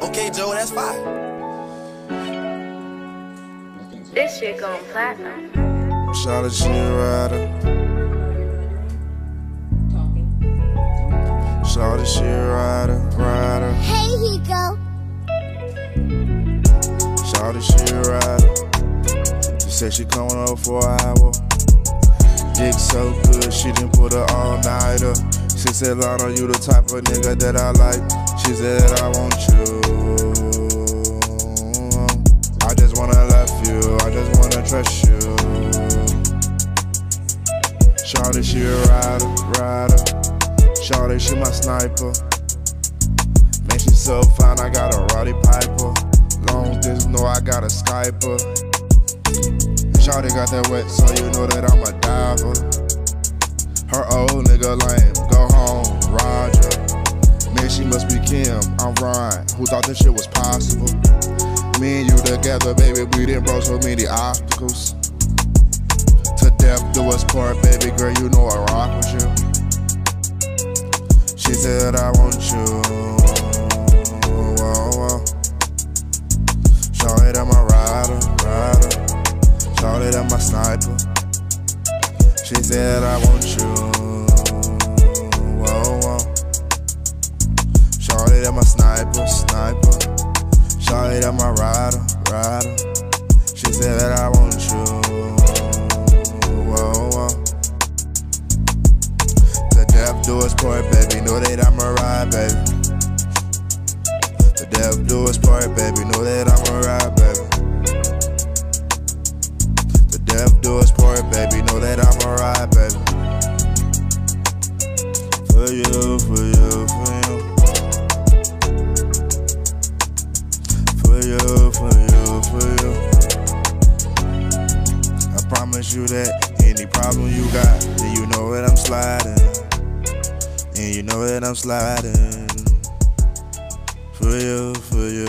Okay, Joe, that's fine. This shit going platinum. Charlotte, she a rider. Charlotte, she a rider, rider. Hey, he go. Charlotte, she a rider. She said she coming over for an hour. Dick so good, she didn't put her all nighter. She said, Lana, you the type of nigga that I like. She said, I want you. I just wanna love you, I just wanna trust you. Shawty, she a rider, rider. Shawty, she my sniper. Man, she so fine, I got a Roddy Piper. Long distance, know I got a Skyper. Shawty got that wet, so you know that I'm a diver. Her old nigga lame, must be Kim, I'm Ryan. Who thought this shit was possible? Me and you together, baby, we didn't broke so many obstacles. To death do us part, baby girl, you know I rock with you. She said I want you. Whoa, whoa. That my rider, rider. Shawty that my sniper. She said I want you. Sniper, sniper. Shawty that my rider, rider. She said that I want you. Whoa, whoa. The death do us part, baby. Know that I'm a ride, baby. The death do us part, baby. Know that I'm a ride, baby. The death do us part, baby. Know that I'm a ride, baby. Promise you that any problem you got, then you know that I'm sliding. And you know that I'm sliding. For you, for you, for you.